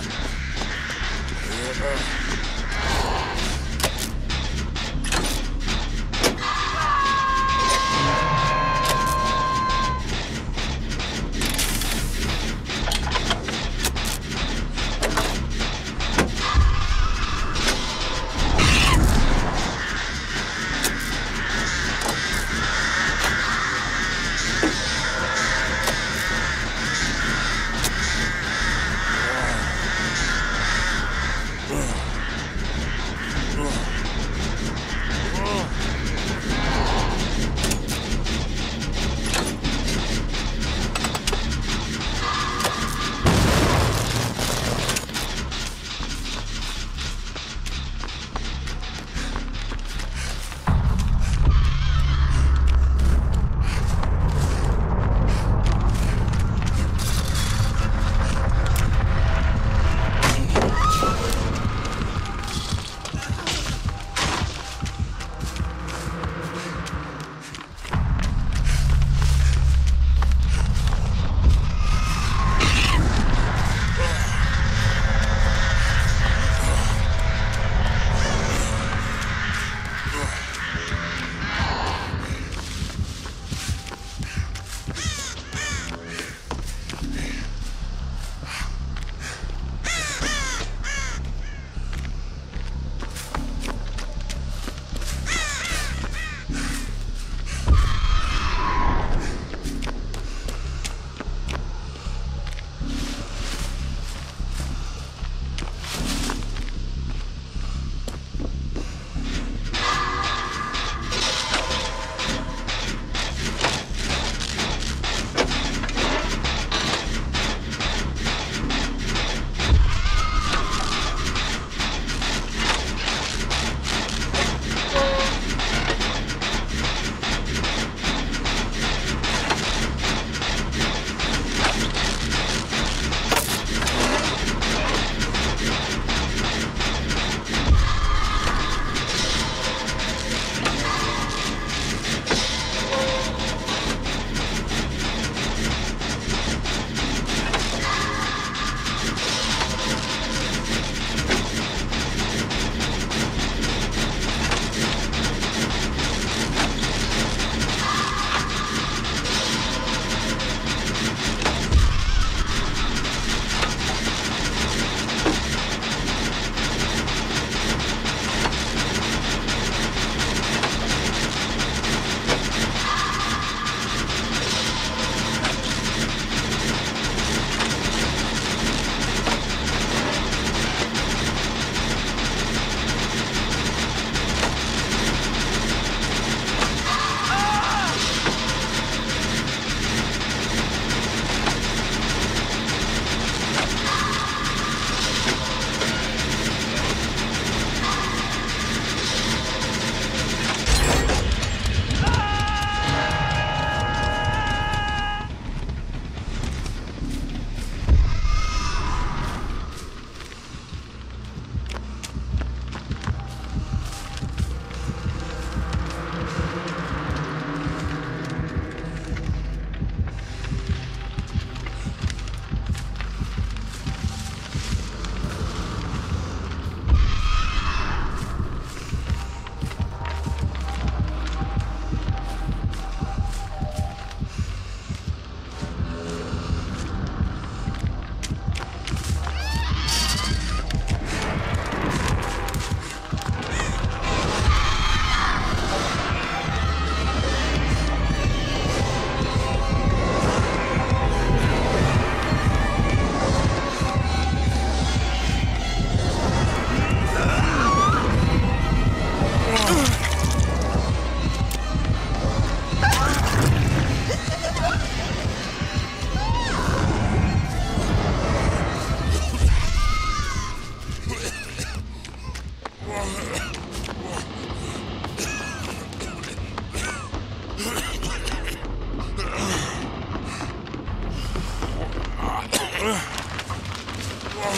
Yeah.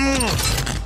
Mm.